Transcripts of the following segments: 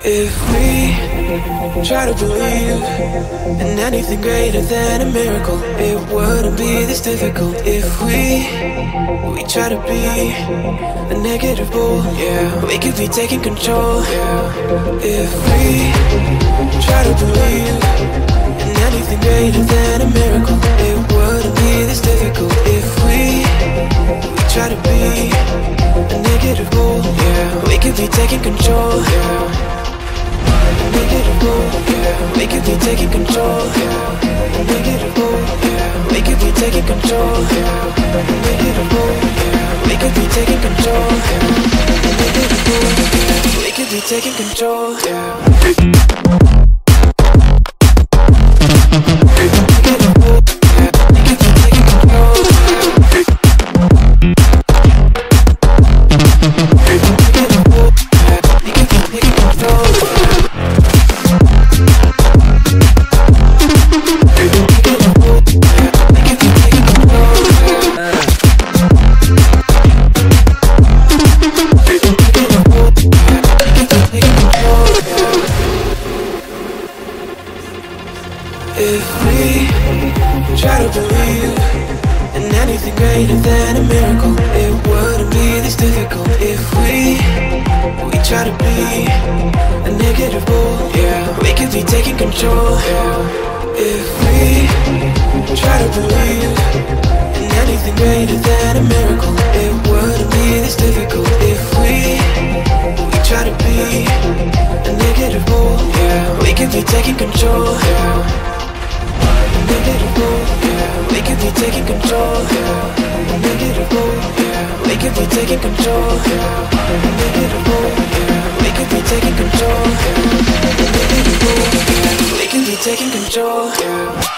If we try to believe in anything greater than a miracle, it wouldn't be this difficult. If we we try to be a negative bull, yeah, we could be taking control. Yeah. If we try to believe in anything greater than a miracle, it wouldn't be this difficult. If we we try to be a negative bull, yeah, we could be taking control. Yeah. Negative bull, yeah. We could be taking control. Yeah. Negative bull, yeah. We could be taking control. Yeah. Negative bull, yeah. We could be taking control. Yeah. Negative bull, yeah. We could be taking control. Try to believe in anything greater than a miracle, it wouldn't be this difficult. If we we try to be taking control. Yeah. Negative bull, yeah. We could be taking control. Yeah. Negative bull, yeah. We could be taking control. Yeah. Negative bull, yeah. We could be taking control.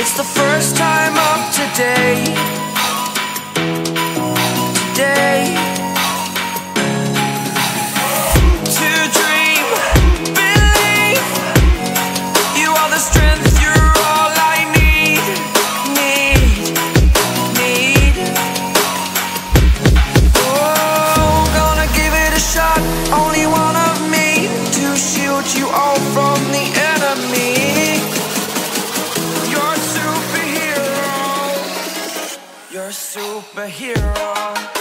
It's the first time superhero